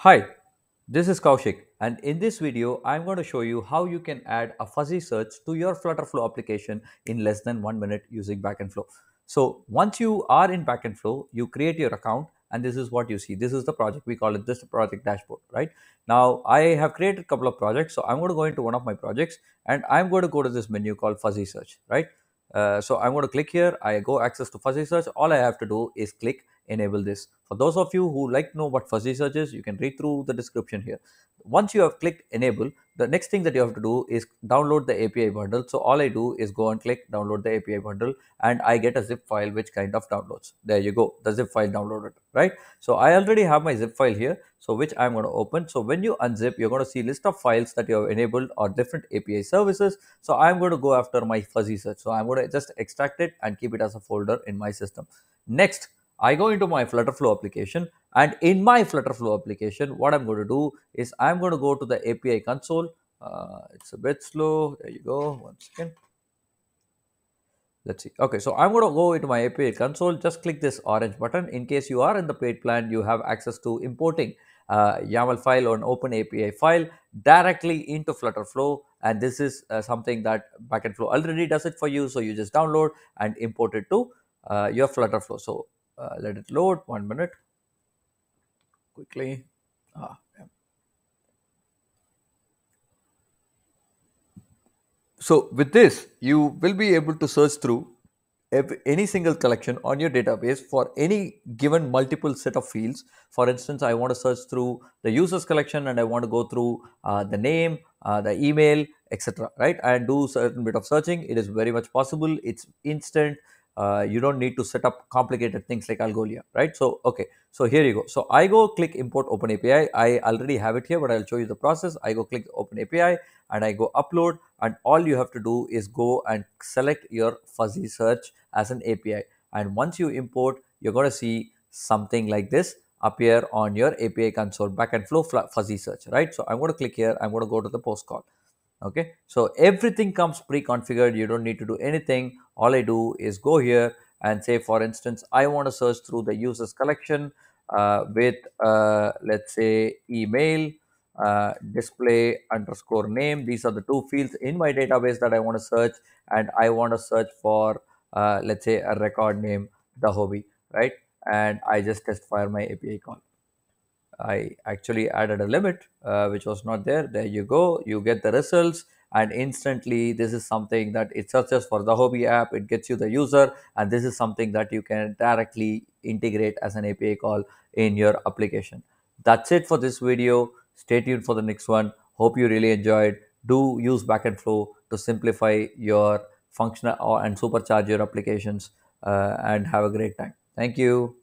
Hi, this is Kaushik and in this video I'm going to show you how you can add a fuzzy search to your Flutterflow application in less than one minute using Backend Flow. So once you are in Backend Flow, you create your account and this is what you see. This is the project. We call it this project dashboard, right? Now I have created a couple of projects. So I'm going to go into one of my projects and I'm going to go to this menu called fuzzy search, right? Uh, so I'm going to click here. I go access to fuzzy search. All I have to do is click enable this. For those of you who like to know what fuzzy search is, you can read through the description here. Once you have clicked enable, the next thing that you have to do is download the API bundle. So all I do is go and click download the API bundle and I get a zip file which kind of downloads. There you go, the zip file downloaded, right? So I already have my zip file here, so which I'm going to open. So when you unzip, you're going to see list of files that you have enabled or different API services. So I'm going to go after my fuzzy search. So I'm going to just extract it and keep it as a folder in my system. Next, I go into my Flutterflow application and in my Flutterflow application, what I'm going to do is I'm going to go to the API console. Uh, it's a bit slow. There you go. One second. Let's see. Okay, so I'm going to go into my API console. Just click this orange button. In case you are in the paid plan, you have access to importing uh, YAML file or an open API file directly into Flutterflow. And this is uh, something that Backend Flow already does it for you. So you just download and import it to uh, your Flutterflow. So uh, let it load one minute. Quickly. Ah, yeah. so with this you will be able to search through any single collection on your database for any given multiple set of fields. For instance i want to search through the users collection and i want to go through uh, the name uh, the email etc right? And do certain bit of searching. It is very much possible. It's instant uh, you don't need to set up complicated things like Algolia, right? So, okay, so here you go. So I go click import Open API. I already have it here, but I'll show you the process. I go click Open API and I go upload and all you have to do is go and select your fuzzy search as an API. And once you import, you're going to see something like this appear on your API console backend flow fuzzy search, right? So I'm going to click here. I'm going to go to the post call okay so everything comes pre-configured you don't need to do anything all i do is go here and say for instance i want to search through the users collection uh, with uh, let's say email uh, display underscore name these are the two fields in my database that i want to search and i want to search for uh, let's say a record name Dahobi right and i just test fire my api call I actually added a limit uh, which was not there. There you go. You get the results and instantly this is something that it searches for Dahobi app. It gets you the user and this is something that you can directly integrate as an API call in your application. That's it for this video. Stay tuned for the next one. Hope you really enjoyed. Do use Backend Flow to simplify your functional and supercharge your applications uh, and have a great time. Thank you.